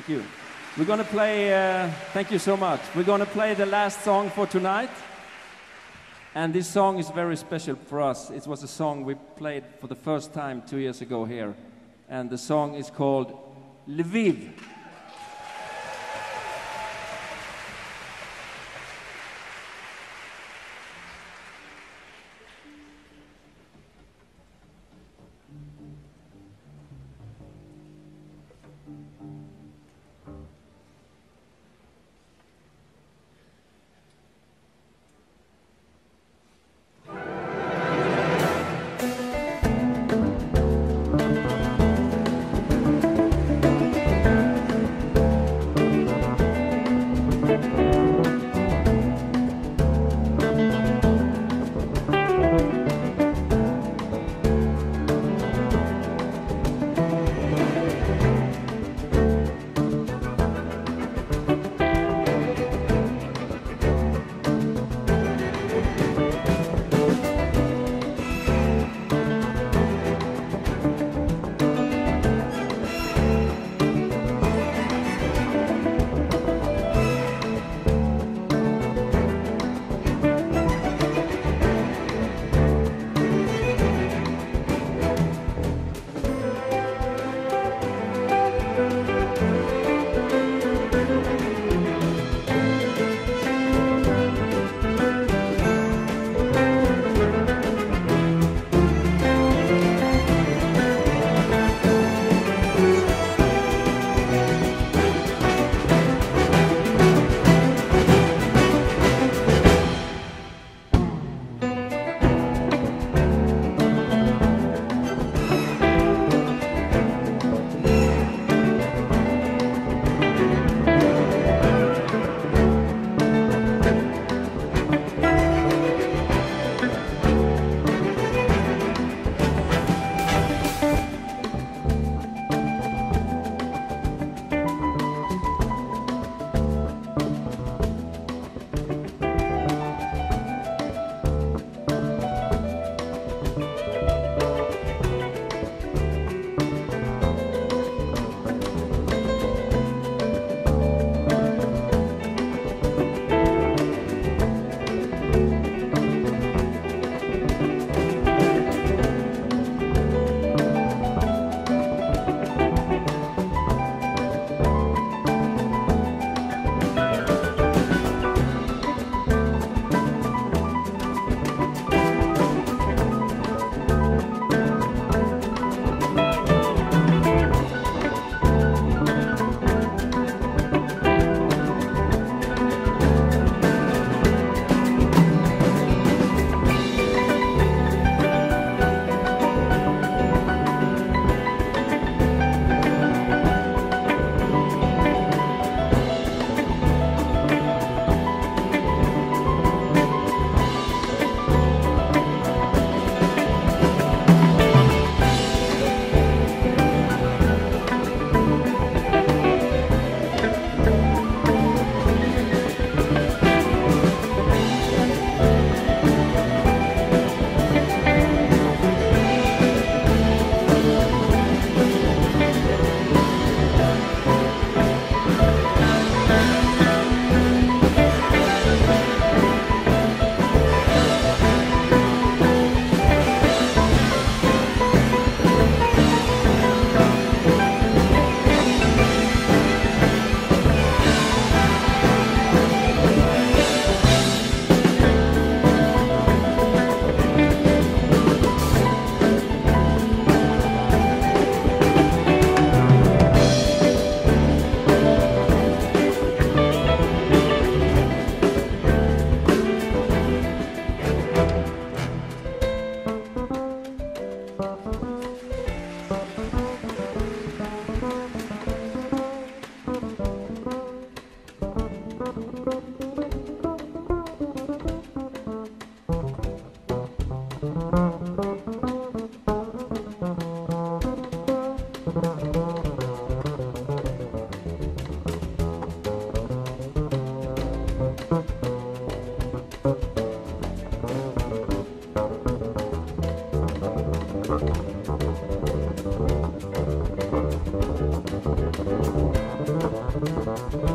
Thank you. We're going to play, uh, thank you so much. We're going to play the last song for tonight. And this song is very special for us. It was a song we played for the first time two years ago here. And the song is called Lviv. Thank you.